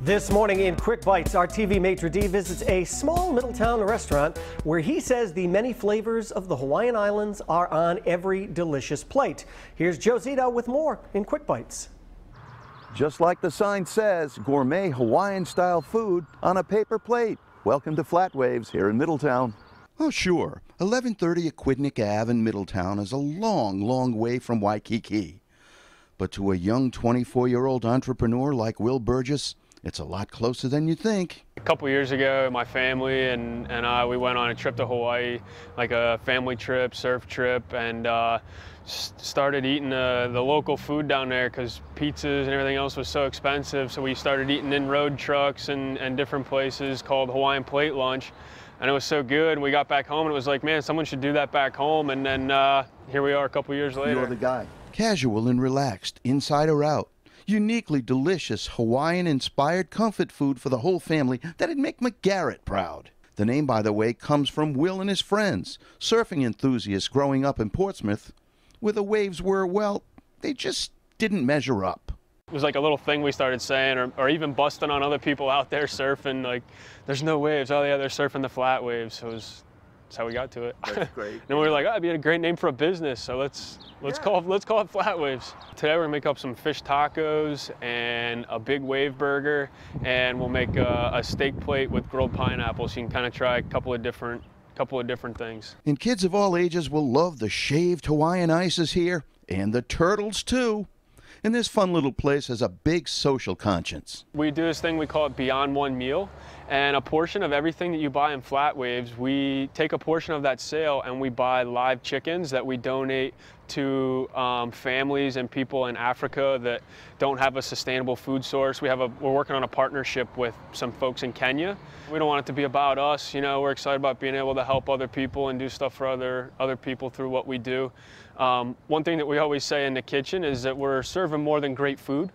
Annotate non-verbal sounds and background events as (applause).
This morning in Quick Bites, our TV maitre d' visits a small Middletown restaurant where he says the many flavors of the Hawaiian Islands are on every delicious plate. Here's Joe Zito with more in Quick Bites. Just like the sign says, gourmet Hawaiian-style food on a paper plate. Welcome to Flat Waves here in Middletown. Oh, sure. 1130 Aquidneck Ave in Middletown is a long, long way from Waikiki. But to a young 24 year old entrepreneur like Will Burgess, it's a lot closer than you think. A couple years ago, my family and, and I, we went on a trip to Hawaii, like a family trip, surf trip, and uh, started eating uh, the local food down there because pizzas and everything else was so expensive. So we started eating in road trucks and, and different places called Hawaiian Plate Lunch. And it was so good. We got back home and it was like, man, someone should do that back home. And then uh, here we are a couple years later. You're the guy. Casual and relaxed, inside or out. Uniquely delicious Hawaiian inspired comfort food for the whole family that'd make McGarrett proud. The name, by the way, comes from Will and his friends, surfing enthusiasts growing up in Portsmouth, where the waves were, well, they just didn't measure up. It was like a little thing we started saying, or, or even busting on other people out there surfing, like, there's no waves. Oh, yeah, they're surfing the flat waves. So it was that's how we got to it. That's (laughs) great. and we were like, oh, it'd be a great name for a business. So let's let's yeah. call it, let's call it Flat Waves. Today we're gonna make up some fish tacos and a big wave burger, and we'll make a, a steak plate with grilled pineapples. So you can kind of try a couple of different couple of different things. And kids of all ages will love the shaved Hawaiian ices here, and the turtles too. And this fun little place has a big social conscience. We do this thing we call it Beyond One Meal. And a portion of everything that you buy in Flat Waves, we take a portion of that sale and we buy live chickens that we donate to um, families and people in Africa that don't have a sustainable food source. We have a, we're working on a partnership with some folks in Kenya. We don't want it to be about us, you know, we're excited about being able to help other people and do stuff for other, other people through what we do. Um, one thing that we always say in the kitchen is that we're serving more than great food.